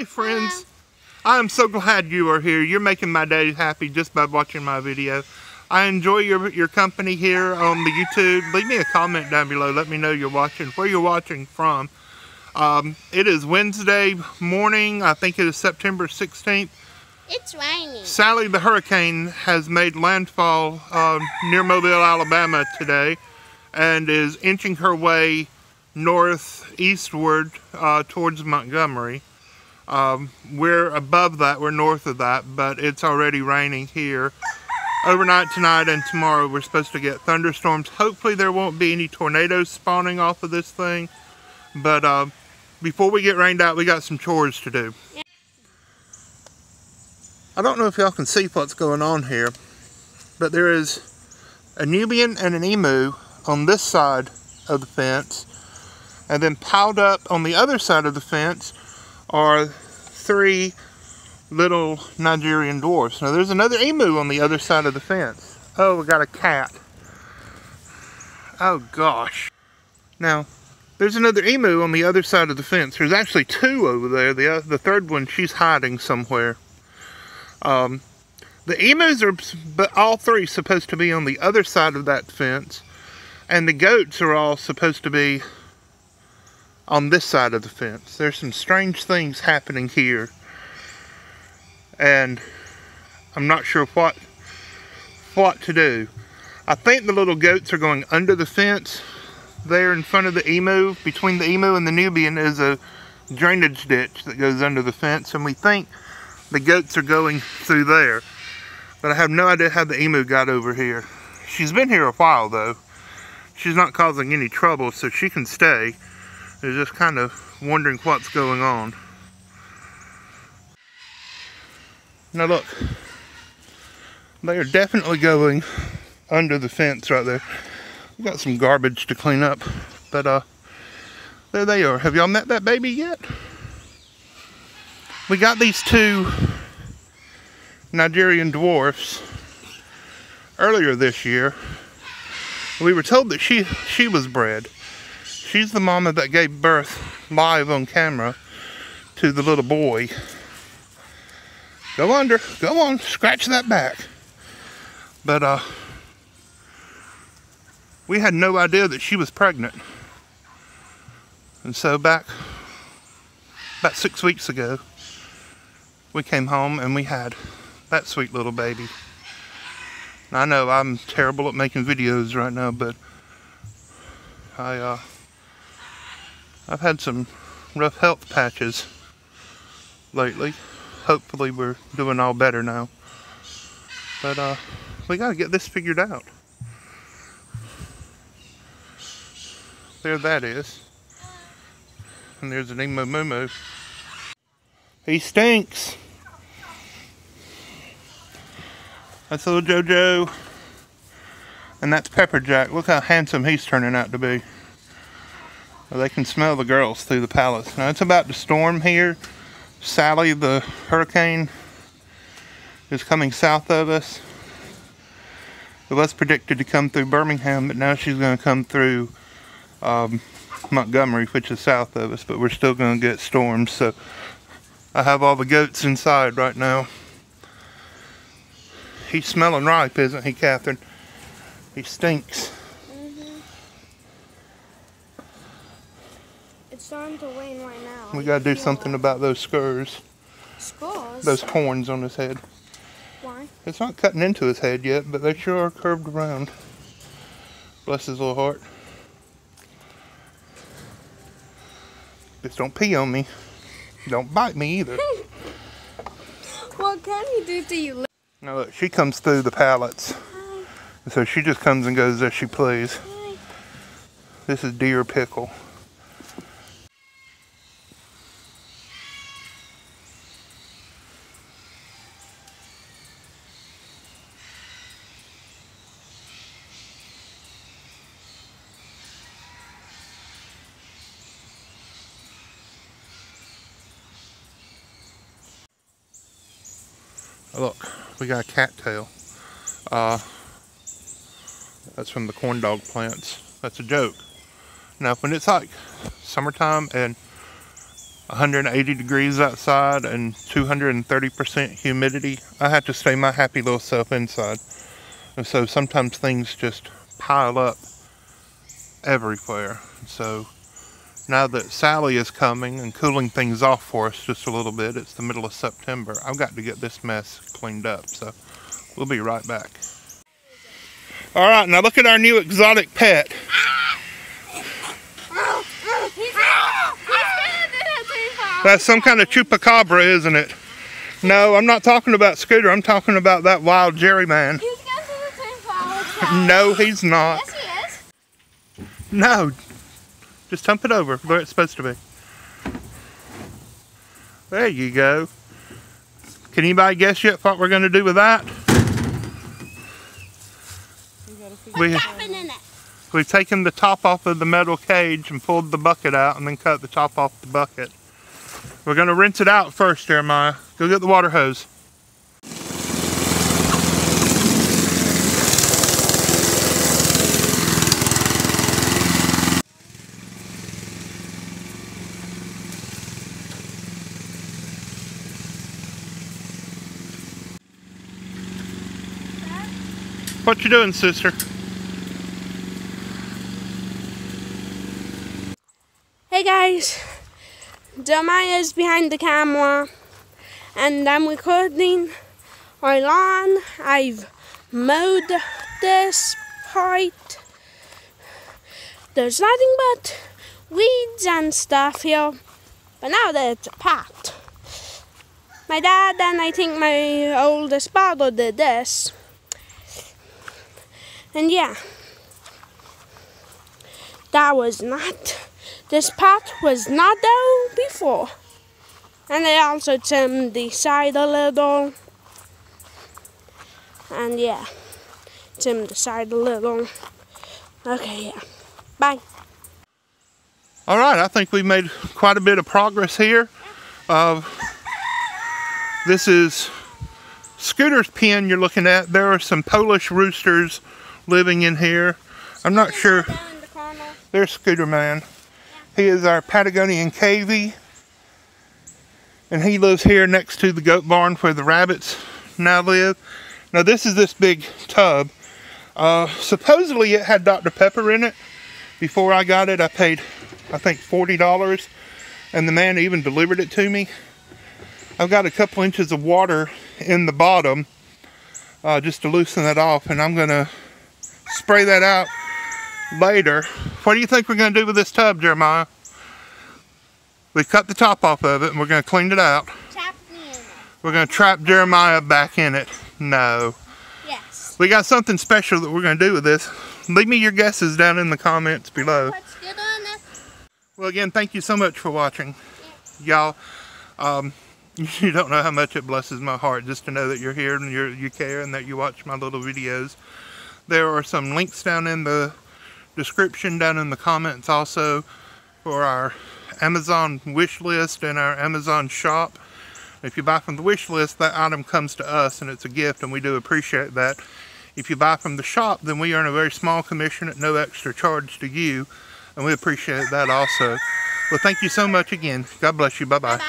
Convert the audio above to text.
Hey friends, I'm so glad you are here. You're making my day happy just by watching my video. I enjoy your, your company here on the YouTube. Leave me a comment down below. Let me know you're watching, where you're watching from. Um, it is Wednesday morning. I think it is September 16th. It's raining. Sally the hurricane has made landfall uh, near Mobile, Alabama today and is inching her way northeastward uh, towards Montgomery. Um, we're above that, we're north of that, but it's already raining here. Overnight tonight and tomorrow we're supposed to get thunderstorms. Hopefully there won't be any tornadoes spawning off of this thing. But uh, before we get rained out, we got some chores to do. I don't know if y'all can see what's going on here, but there is a Nubian and an emu on this side of the fence, and then piled up on the other side of the fence are three little Nigerian dwarfs. Now there's another emu on the other side of the fence. Oh, we got a cat. Oh gosh. Now, there's another emu on the other side of the fence. There's actually two over there. The, uh, the third one, she's hiding somewhere. Um, the emus are, but all three supposed to be on the other side of that fence, and the goats are all supposed to be on this side of the fence. There's some strange things happening here, and I'm not sure what what to do. I think the little goats are going under the fence. There in front of the emu, between the emu and the Nubian, is a drainage ditch that goes under the fence, and we think the goats are going through there. But I have no idea how the emu got over here. She's been here a while though. She's not causing any trouble, so she can stay. They're just kind of wondering what's going on. Now look, they are definitely going under the fence right there. We got some garbage to clean up, but uh, there they are. Have y'all met that baby yet? We got these two Nigerian dwarfs earlier this year. We were told that she she was bred. She's the mama that gave birth live on camera to the little boy. Go under, go on, scratch that back. But uh we had no idea that she was pregnant. And so back about six weeks ago, we came home and we had that sweet little baby. I know I'm terrible at making videos right now, but I uh, I've had some rough health patches lately. Hopefully we're doing all better now. But uh, we gotta get this figured out. There that is. And there's an emu moo He stinks. That's little Jojo. And that's Pepper Jack. Look how handsome he's turning out to be. They can smell the girls through the palace. Now it's about to storm here. Sally, the hurricane, is coming south of us. It was predicted to come through Birmingham, but now she's going to come through um, Montgomery, which is south of us, but we're still going to get storms. So I have all the goats inside right now. He's smelling ripe, isn't he, Catherine? He stinks. Starting to right now. We gotta do something about those scurs. Scurs? Those horns on his head. Why? It's not cutting into his head yet, but they sure are curved around. Bless his little heart. Just don't pee on me. Don't bite me either. what can he do to you? Now look, she comes through the pallets. So she just comes and goes as she please. This is deer pickle. Look, we got a cattail. Uh, that's from the corn dog plants. That's a joke. Now, when it's like summertime and 180 degrees outside and 230% humidity. I have to stay my happy little self inside. And so sometimes things just pile up everywhere. So now that Sally is coming and cooling things off for us just a little bit, it's the middle of September, I've got to get this mess cleaned up. So we'll be right back. All right, now look at our new exotic pet. That's some kind of chupacabra, isn't it? No, I'm not talking about Scooter. I'm talking about that wild Jerry man. He's going to the Twin No, he's not. Yes, he is. No. Just dump it over where it's supposed to be. There you go. Can anybody guess yet what we're going to do with that? We, Tapping in it. we've taken the top off of the metal cage and pulled the bucket out and then cut the top off the bucket. We're going to rinse it out first, Jeremiah. Go get the water hose. What you doing, sister? Hey guys, Jeremiah's behind the camera and I'm recording our lawn. I've mowed this part. There's nothing but weeds and stuff here, but now that it's packed. My dad and I think my oldest brother did this. And yeah, that was not this part was not there before. And I also trimmed the side a little. And yeah, trimmed the side a little. Okay, yeah. Bye. All right, I think we made quite a bit of progress here. Uh, this is Scooter's pen you're looking at. There are some Polish roosters living in here. I'm not sure. There's Scooter Man. He is our Patagonian cavy. And he lives here next to the goat barn where the rabbits now live. Now this is this big tub. Uh, supposedly it had Dr. Pepper in it. Before I got it, I paid, I think, $40. And the man even delivered it to me. I've got a couple inches of water in the bottom uh, just to loosen that off. And I'm going to spray that out later. What do you think we're going to do with this tub, Jeremiah? We cut the top off of it and we're going to clean it out. Trap me in it. We're going to trap Jeremiah back in it. No. Yes. We got something special that we're going to do with this. Leave me your guesses down in the comments below. What's good on it? Well, again, thank you so much for watching. Y'all, um, you don't know how much it blesses my heart just to know that you're here and you're, you care and that you watch my little videos. There are some links down in the description, down in the comments also for our Amazon wish list and our Amazon shop. If you buy from the wish list, that item comes to us and it's a gift and we do appreciate that. If you buy from the shop, then we earn a very small commission at no extra charge to you and we appreciate that also. Well, thank you so much again. God bless you. Bye-bye.